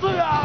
对啊。